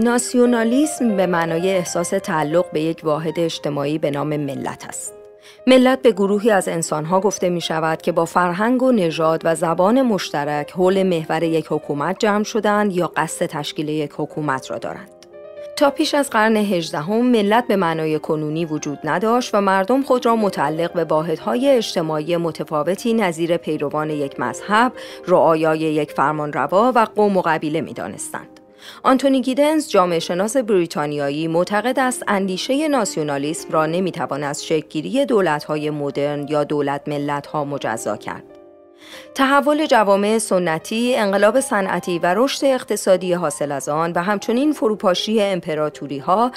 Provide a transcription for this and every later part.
ناسیونالیسم به معنای احساس تعلق به یک واحد اجتماعی به نام ملت است. ملت به گروهی از انسانها گفته می شود که با فرهنگ و نژاد و زبان مشترک حول محور یک حکومت جمع شدند یا قصد تشکیل یک حکومت را دارند. تا پیش از قرن هجدهم ملت به معنای کنونی وجود نداشت و مردم خود را متعلق به واحدهای اجتماعی متفاوتی نظیر پیروان یک مذهب، رعایای یک فرمانروا و قوم و قبیله می دانستند. آنتونی گیدنز جامعه شناس بریتانیایی معتقد است اندیشه ناسیونالیسم را نمی‌توان از شکلگیری دولت‌های مدرن یا دولت ملت‌ها مجزا کرد. تحول جوامع سنتی، انقلاب صنعتی و رشد اقتصادی حاصل از آن و همچنین فروپاشی امپراتوری ها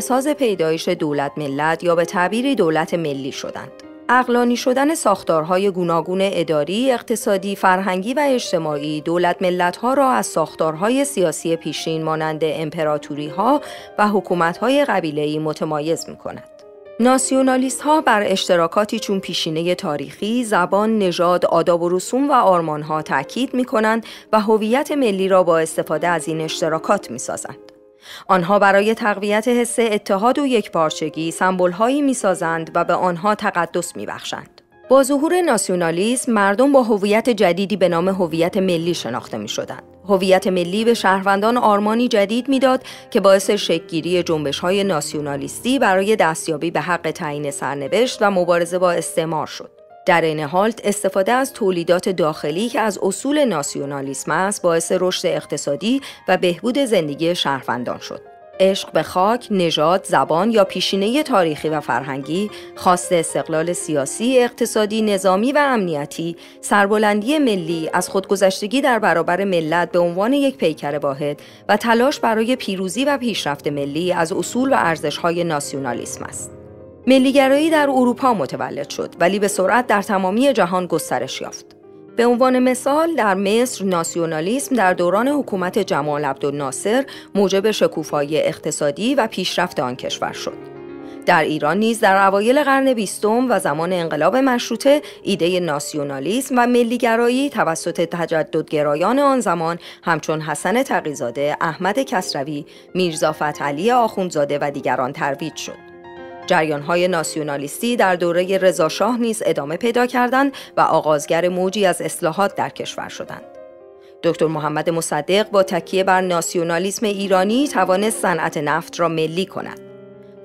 ساز پیدایش دولت ملت یا به تعبیری دولت ملی شدند. اقلانی شدن ساختارهای گوناگون اداری، اقتصادی، فرهنگی و اجتماعی دولت ملتها را از ساختارهای سیاسی پیشین مانند امپراتوری ها و حکومت های قبیله‌ای متمایز می کند. ناسیونالیست ها بر اشتراکاتی چون پیشینه تاریخی، زبان، نژاد، آداب و رسوم و آرمان ها تاکید می کنند و هویت ملی را با استفاده از این اشتراکات می سازند. آنها برای تقویت حس اتحاد و یکپارچگی سمبولهایی می‌سازند و به آنها تقدس میبخشند. با ظهور ناسیونالیسم مردم با هویت جدیدی به نام هویت ملی شناخته می شدند. هویت ملی به شهروندان آرمانی جدید می‌داد که باعث شکلگیری جنبش های ناسیونالیستی برای دستیابی به حق تعیین سرنوشت و مبارزه با استعمار شد. در این حال استفاده از تولیدات داخلی که از اصول ناسیونالیسم است باعث رشد اقتصادی و بهبود زندگی شهروندان شد. عشق به خاک، نژاد، زبان یا پیشینه تاریخی و فرهنگی، خواست استقلال سیاسی، اقتصادی، نظامی و امنیتی، سربلندی ملی از خودگذشتگی در برابر ملت به عنوان یک پیکر واحد و تلاش برای پیروزی و پیشرفت ملی از اصول و ارزش‌های ناسیونالیسم است. ملیگرایی در اروپا متولد شد ولی به سرعت در تمامی جهان گسترش یافت. به عنوان مثال در مصر ناسیونالیسم در دوران حکومت جمال عبدالناصر موجب شکوفایی اقتصادی و پیشرفت آن کشور شد. در ایران نیز در اوایل قرن بیستم و زمان انقلاب مشروطه ایده ناسیونالیسم و ملیگرایی توسط تجددگرایان آن زمان همچون حسن تقیزاده، احمد کسروی، میرزا فتحعلی آخوندزاده و دیگران ترویج شد. های ناسیونالیستی در دوره رضاشاه نیز ادامه پیدا کردند و آغازگر موجی از اصلاحات در کشور شدند. دکتر محمد مصدق با تکیه بر ناسیونالیسم ایرانی توانست صنعت نفت را ملی کند.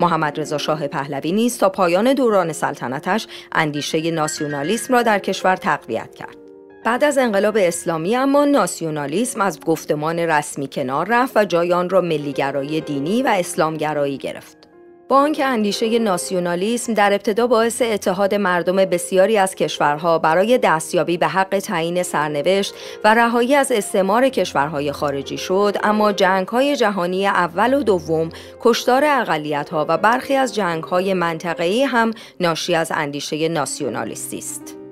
محمد رضا شاه پهلوی نیز تا پایان دوران سلطنتش اندیشه ناسیونالیسم را در کشور تقویت کرد. بعد از انقلاب اسلامی اما ناسیونالیسم از گفتمان رسمی کنار رفت و جای آن را ملیگرایی دینی و اسلامگرایی گرفت. با اندیشه ناسیونالیسم در ابتدا باعث اتحاد مردم بسیاری از کشورها برای دستیابی به حق تعیین سرنوشت و رهایی از استعمار کشورهای خارجی شد اما جنگهای جهانی اول و دوم کشتار اقلیتها و برخی از جنگهای منطقه‌ای هم ناشی از اندیشه ناسیونالیستی است.